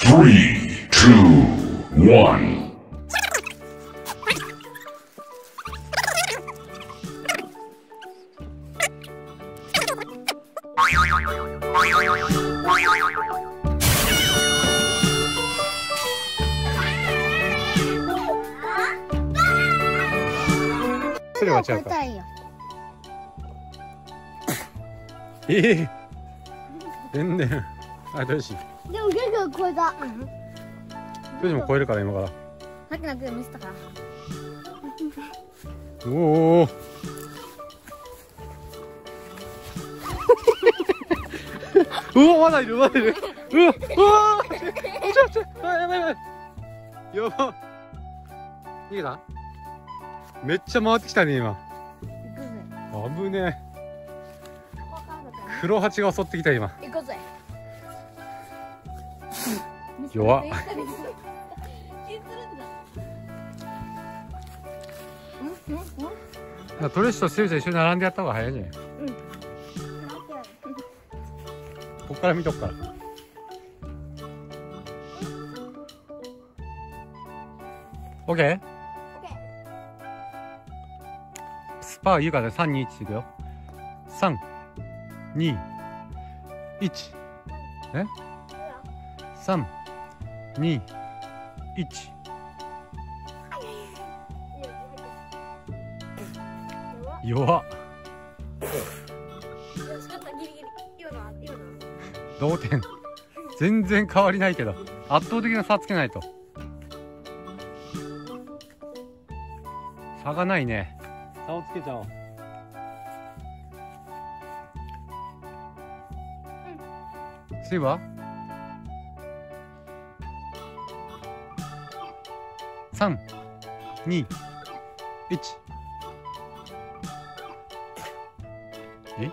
Three, two, one. それは違うかでも結構超えた。どうしも超えるから今から。さっきのク見せたから。おお うわまだいるまだいる。うわうわ。ちょちょやばいやばい。やば逃げた？めっちゃ回ってきたね今。行くぜ。危ね黒ハチが襲ってきた今弱っトレッシュとセビちゃん一緒に並んでやった方が早いじゃない？こっから見とくから。オッケー。スパー言うから三二一いくよ。三二一え？三。二、一。弱同点。全然変わりないけど圧倒的な差つけないと。差がないね。差をつけちゃおう。水は？三二一。え？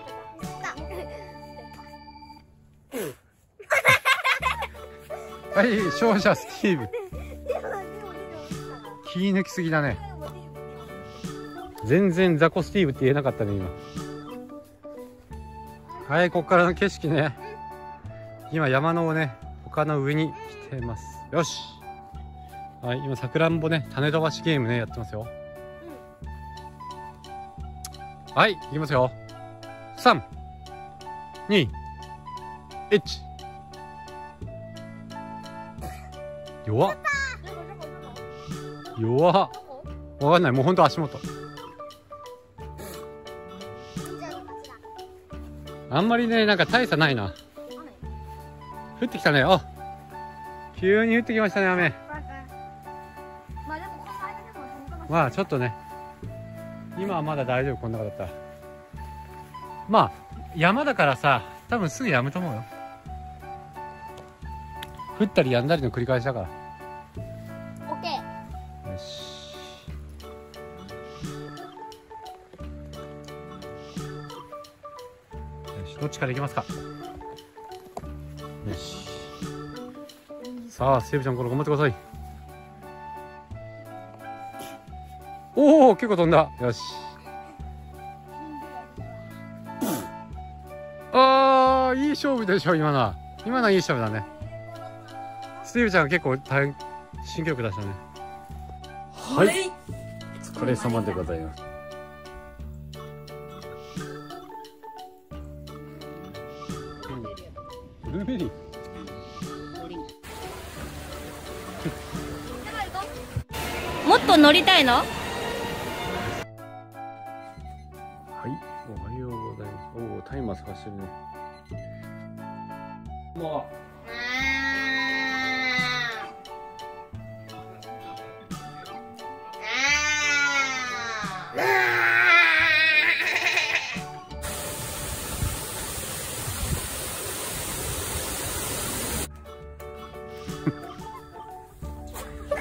はい勝者スティーブ。気抜きすぎだね。全然ザコスティーブって言えなかったね今。はいここからの景色ね。今山のね丘の上に来てます。よし。はい今さくらんぼね種飛ばしゲームねやってますよ、はいいきますよ。3 2 1弱っ。弱っ。わかんない。もうほんと足元。あんまりねなんか大差ないな。降ってきたね。あ急に降ってきましたね雨。まあちょっとね今はまだ大丈夫こんなことだったら。まあ山だからさ多分すぐ止むと思うよ。降ったり止んだりの繰り返しだから。オッケー。よし。よしどっちからいきますか？よし。さあセイブちゃんこれ頑張ってくださいおお結構飛んだ。よし。あーいい勝負でしょ今のは。今のはいい勝負だね。スティーブちゃんが結構大変新記録出したね。はい。お疲れ様でございます。ブルーベリー。もっと乗りたいの？タイマー探してるね。もう。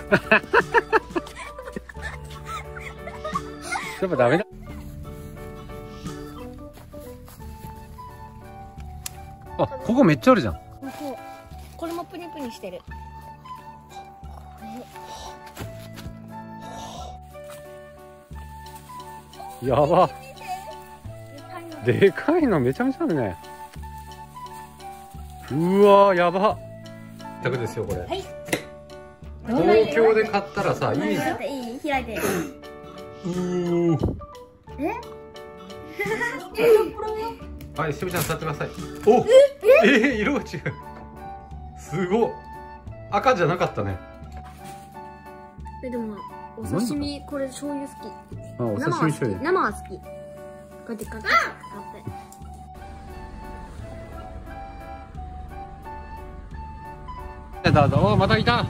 やっぱダメだここめっちゃあるじゃん。そうこれもプニプニしてる。やば。でかいのめちゃめちゃあるね。うわやば。択ですよこれ。はい。東京で買ったらさいいちょっといい開いて。うーえ？はいしぶちゃん座ってください。おええ色が違う。すごっ。赤じゃなかったね。えでもお刺身これ醤油好きあお生は好き。生は好き。こうやって買って買って。どうぞ。おまたいた。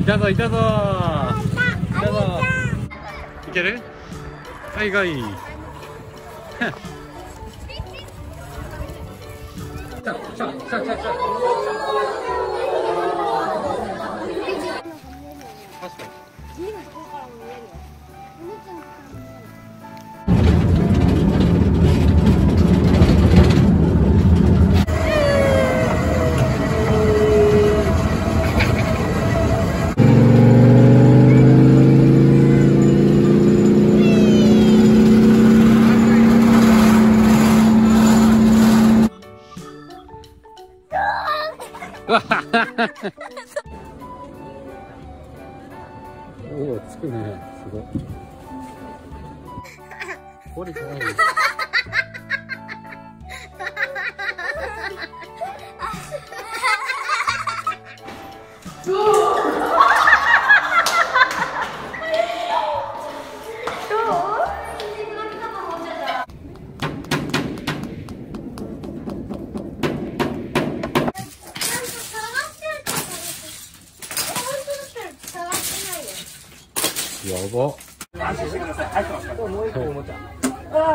いたぞいたぞ。いたぞ。いける？はいはい確かに。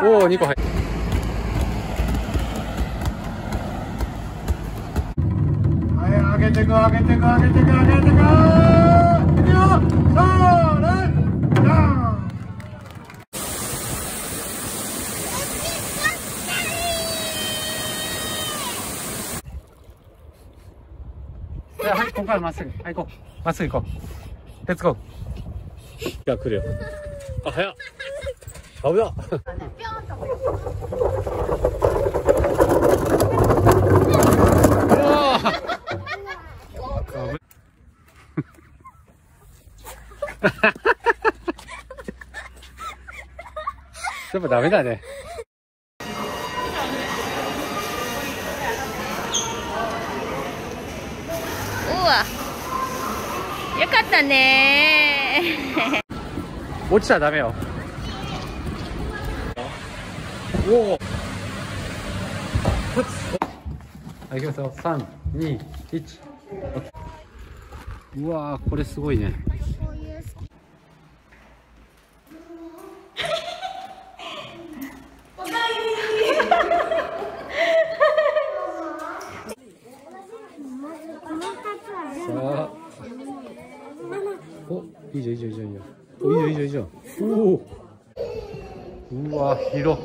お2個入っはい、上げてく、上げてく、上げてく、上げてく。いくよ。それ。じゃん。はい、ここからまっすぐ。はい、行こう。まっすぐ行こう。レッツゴー。が来るよ。あ、早っ。危なやっぱダメだね。うわよかったね落ちたらダメよ。おお。はい、行きますよ。三、二、一。うわ、これすごいね。さあ。お、いいじゃん、いいじゃん、いいじゃん、いいじゃん、いいじゃん、いいじゃん。おお。うわ、広。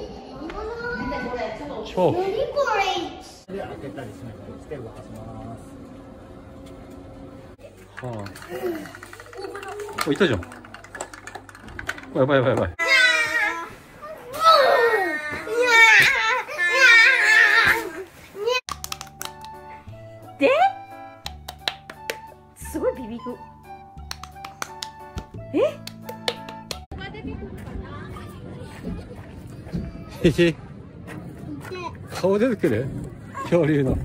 超。はあ。お、いたじゃん。おやばいやばいやばい。すごいビビくへへ。顔出てくる？恐竜の。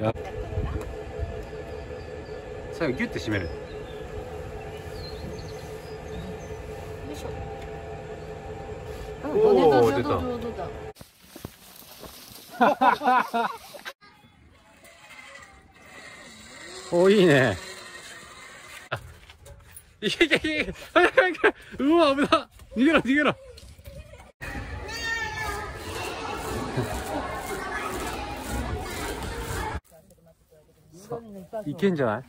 や最後ギュッて締める。おお、出た。おいいね。あいけいけいけ。うわ危な。逃げろ逃げろ。いけんじゃない？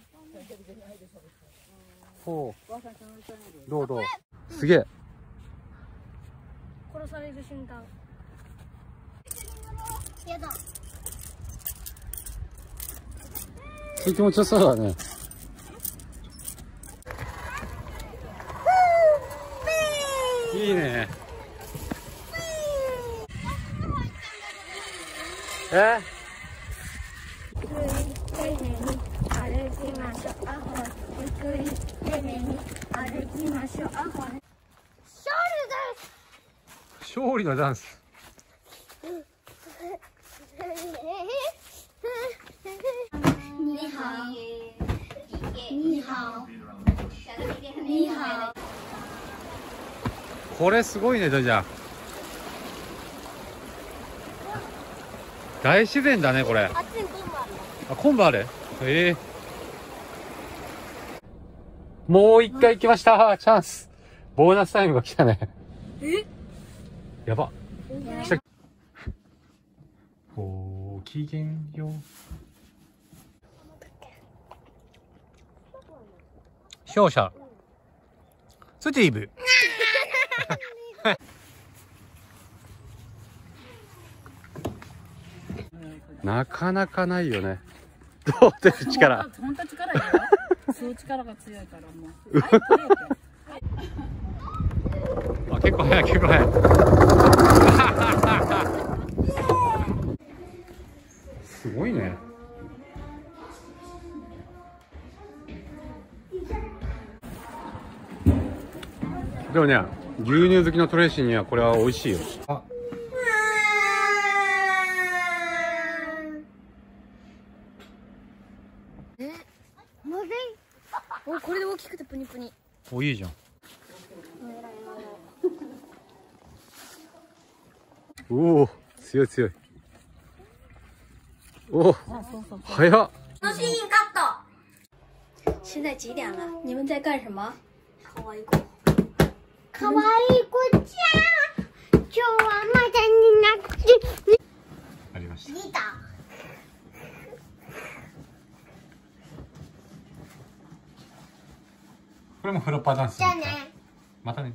ほう。どうどう？すげえ。殺される瞬間。やだ。気持ちよさそうだね。いいね。えくり丁寧に歩きましょうあこれシ勝利のダンス。ョルです你好你好你好これすごいねジョジャ大自然だねこれ。あっちに今度ある？ええもう一回来ました。チャンス。ボーナスタイムが来たね。え？やば。来たごきげんよ。う勝者。スティーブ。なかなかないよね。どう出る力本当力よ。そう力が強いからもう。あ結構早い結構早いすごいねでもね牛乳好きのトレーシーにはこれは美味しいよあまずいおこれで大きくてプニプニおいいじゃんおお強い強いおお早っ现在几点了？你们在干什么？可愛い子。可愛い子ちゃん。今日はまだになって。ありました見た。これもフロッパーダンスじゃあね。またね